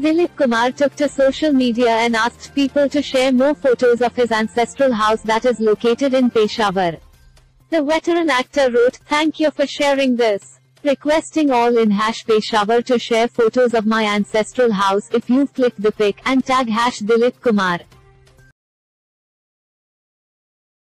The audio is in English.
Dilip Kumar took to social media and asked people to share more photos of his ancestral house that is located in Peshawar. The veteran actor wrote, Thank you for sharing this. Requesting all in hash Peshawar to share photos of my ancestral house if you've clicked the pic and tag hash Dilip Kumar.